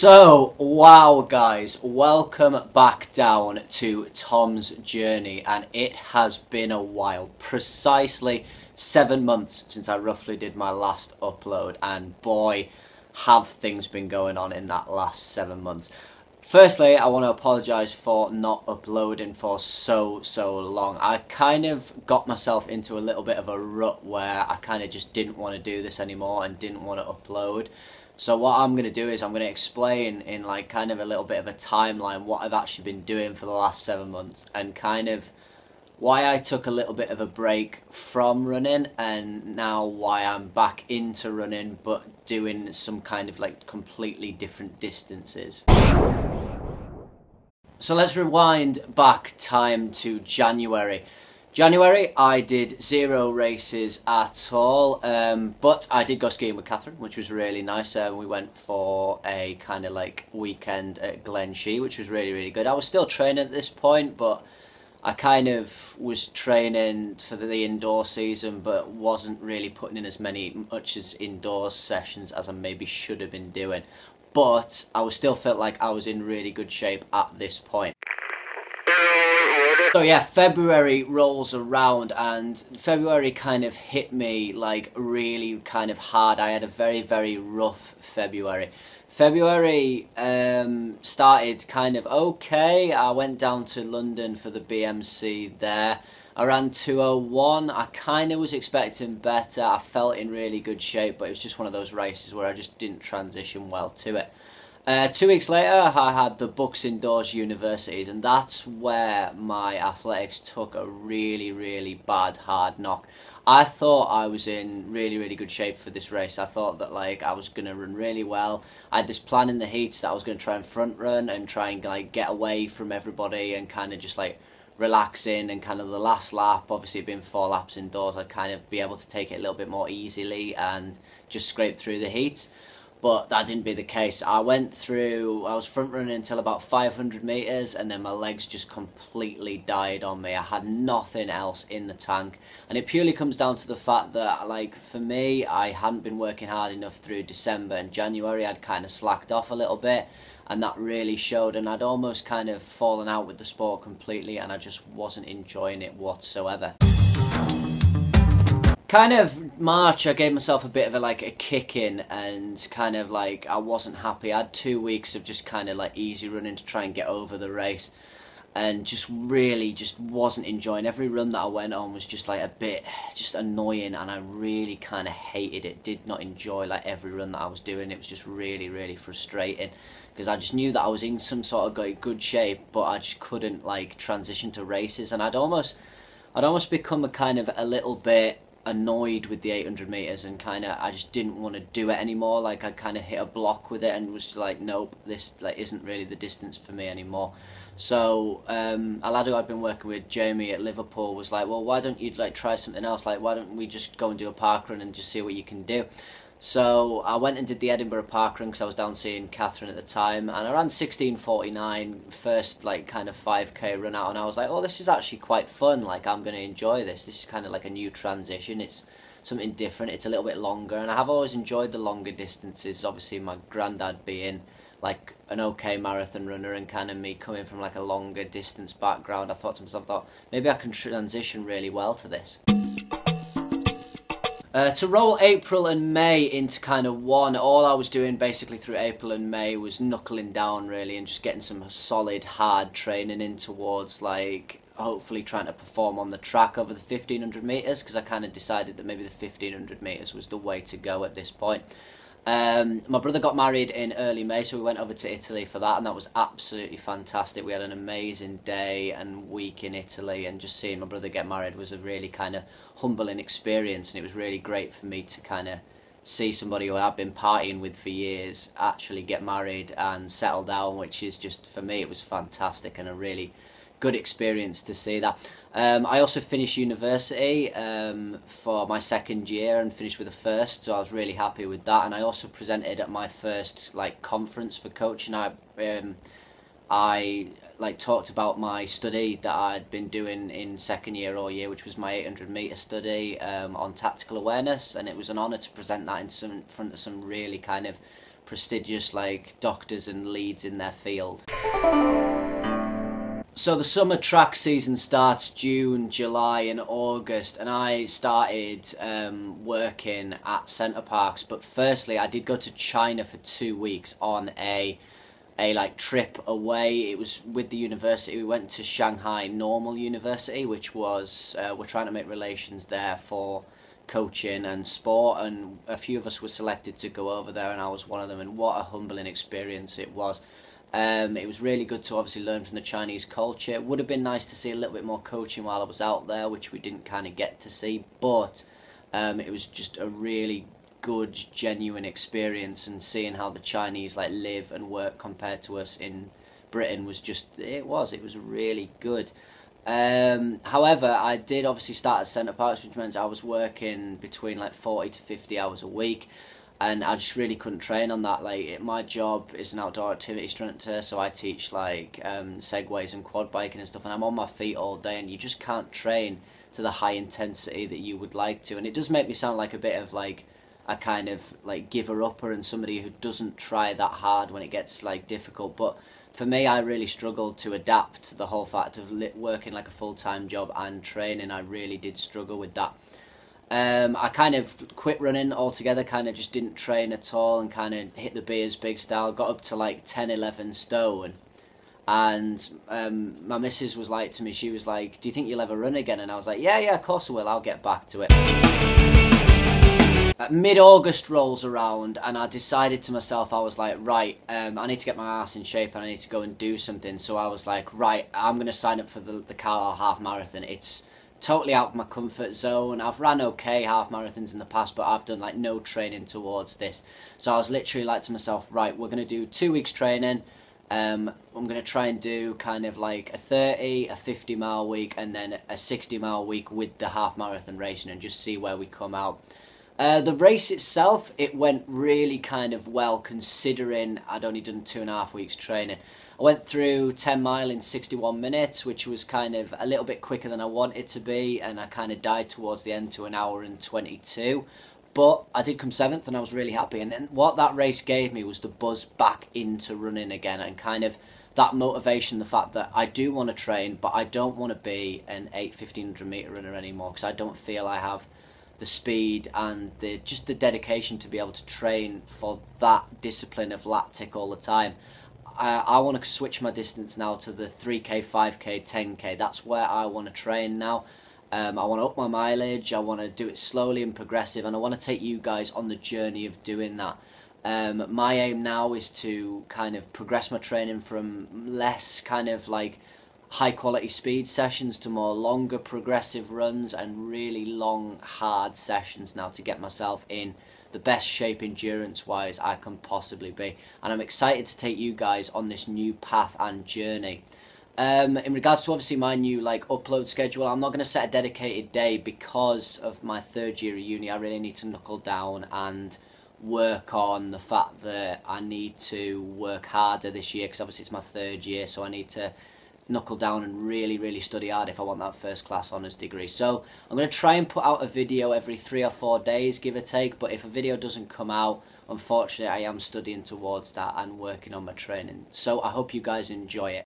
So, wow, guys, welcome back down to Tom's journey, and it has been a while. Precisely seven months since I roughly did my last upload, and boy, have things been going on in that last seven months. Firstly, I want to apologise for not uploading for so, so long. I kind of got myself into a little bit of a rut where I kind of just didn't want to do this anymore and didn't want to upload. So what I'm going to do is I'm going to explain in like kind of a little bit of a timeline what I've actually been doing for the last seven months and kind of why I took a little bit of a break from running and now why I'm back into running but doing some kind of like completely different distances. So let's rewind back time to January. January, I did zero races at all, um, but I did go skiing with Catherine, which was really nice. Uh, we went for a kind of like weekend at Glen Shee, which was really, really good. I was still training at this point, but I kind of was training for the indoor season, but wasn't really putting in as many much as indoor sessions as I maybe should have been doing but I was still felt like I was in really good shape at this point. So yeah, February rolls around and February kind of hit me like really kind of hard. I had a very, very rough February. February um, started kind of okay. I went down to London for the BMC there. I ran 201. I kind of was expecting better. I felt in really good shape, but it was just one of those races where I just didn't transition well to it. Uh, two weeks later, I had the BUCS Indoors Universities, and that's where my athletics took a really, really bad, hard knock. I thought I was in really, really good shape for this race. I thought that like I was gonna run really well. I had this plan in the heats that I was gonna try and front run and try and like get away from everybody and kind of just like relaxing and kind of the last lap, obviously being four laps indoors, I'd kind of be able to take it a little bit more easily and just scrape through the heat. But that didn't be the case. I went through, I was front running until about 500 metres and then my legs just completely died on me. I had nothing else in the tank. And it purely comes down to the fact that, like, for me, I hadn't been working hard enough through December and January. I'd kind of slacked off a little bit and that really showed and I'd almost kind of fallen out with the sport completely and I just wasn't enjoying it whatsoever. Kind of March I gave myself a bit of a like a kick in and kind of like I wasn't happy. I had two weeks of just kind of like easy running to try and get over the race and just really just wasn't enjoying. Every run that I went on was just like a bit just annoying and I really kind of hated it. Did not enjoy like every run that I was doing. It was just really really frustrating because I just knew that I was in some sort of good shape but I just couldn't like transition to races and I'd almost I'd almost become a kind of a little bit annoyed with the 800 meters and kind of I just didn't want to do it anymore like I kind of hit a block with it and was like nope this like isn't really the distance for me anymore so um, a lad who I'd been working with, Jamie at Liverpool, was like, "Well, why don't you like try something else? Like, why don't we just go and do a park run and just see what you can do?" So I went and did the Edinburgh Park Run because I was down seeing Catherine at the time, and I ran 16:49 first like kind of 5k run out, and I was like, "Oh, this is actually quite fun. Like, I'm going to enjoy this. This is kind of like a new transition. It's something different. It's a little bit longer, and I have always enjoyed the longer distances. Obviously, my granddad being like an okay marathon runner and kind of me coming from like a longer distance background, I thought to myself, I thought maybe I can transition really well to this. Uh, to roll April and May into kind of one, all I was doing basically through April and May was knuckling down really and just getting some solid hard training in towards like hopefully trying to perform on the track over the 1500 metres because I kind of decided that maybe the 1500 metres was the way to go at this point. Um, my brother got married in early May, so we went over to Italy for that, and that was absolutely fantastic. We had an amazing day and week in Italy, and just seeing my brother get married was a really kind of humbling experience, and it was really great for me to kind of see somebody who I've been partying with for years actually get married and settle down, which is just for me it was fantastic and a really good experience to see that. Um, I also finished university um, for my second year and finished with a first, so I was really happy with that. And I also presented at my first like conference for coaching. I um, I like talked about my study that I'd been doing in second year all year, which was my 800 meter study um, on tactical awareness, and it was an honour to present that in, some, in front of some really kind of prestigious like doctors and leads in their field. So the summer track season starts June, July, and August, and I started um, working at Center Parcs. But firstly, I did go to China for two weeks on a a like trip away. It was with the university. We went to Shanghai Normal University, which was uh, we're trying to make relations there for coaching and sport, and a few of us were selected to go over there, and I was one of them. And what a humbling experience it was um, it was really good to obviously learn from the Chinese culture. It would have been nice to see a little bit more coaching while I was out there, which we didn't kind of get to see. But um, it was just a really good, genuine experience, and seeing how the Chinese like live and work compared to us in Britain was just it was it was really good. Um, however, I did obviously start at Center Parcs, which meant I was working between like forty to fifty hours a week and I just really couldn't train on that. Like it, my job is an outdoor activity instructor, so I teach like um, segways and quad biking and stuff, and I'm on my feet all day, and you just can't train to the high intensity that you would like to, and it does make me sound like a bit of like a kind of like giver upper and somebody who doesn't try that hard when it gets like difficult, but. For me, I really struggled to adapt to the whole fact of working like a full time job and training. I really did struggle with that. Um, I kind of quit running altogether, kind of just didn't train at all and kind of hit the beers big style. Got up to like 10, 11 stone. And um, my missus was like to me, she was like, Do you think you'll ever run again? And I was like, Yeah, yeah, of course I will. I'll get back to it. Uh, Mid August rolls around, and I decided to myself, I was like, Right, um, I need to get my ass in shape and I need to go and do something. So I was like, Right, I'm going to sign up for the, the Carlisle Half Marathon. It's totally out of my comfort zone. I've ran okay half marathons in the past, but I've done like no training towards this. So I was literally like to myself, right, we're going to do two weeks training. Um, I'm going to try and do kind of like a 30, a 50 mile week, and then a 60 mile week with the half marathon racing and just see where we come out. Uh, the race itself, it went really kind of well considering I'd only done two and a half weeks training. I went through 10 mile in 61 minutes, which was kind of a little bit quicker than I wanted to be, and I kind of died towards the end to an hour and 22. But I did come seventh, and I was really happy. And what that race gave me was the buzz back into running again, and kind of that motivation, the fact that I do want to train, but I don't want to be an 8 1500 meter runner anymore because I don't feel I have the speed and the just the dedication to be able to train for that discipline of lactic all the time. I, I want to switch my distance now to the 3k, 5k, 10k. That's where I want to train now. Um, I want to up my mileage. I want to do it slowly and progressive, and I want to take you guys on the journey of doing that. Um, my aim now is to kind of progress my training from less kind of like high quality speed sessions to more longer progressive runs and really long hard sessions now to get myself in the best shape endurance wise I can possibly be. And I'm excited to take you guys on this new path and journey. Um, in regards to obviously my new like upload schedule, I'm not going to set a dedicated day because of my third year of uni. I really need to knuckle down and work on the fact that I need to work harder this year because obviously it's my third year, so I need to knuckle down and really, really study hard if I want that first class honours degree. So I'm going to try and put out a video every three or four days, give or take, but if a video doesn't come out, unfortunately I am studying towards that and working on my training. So I hope you guys enjoy it.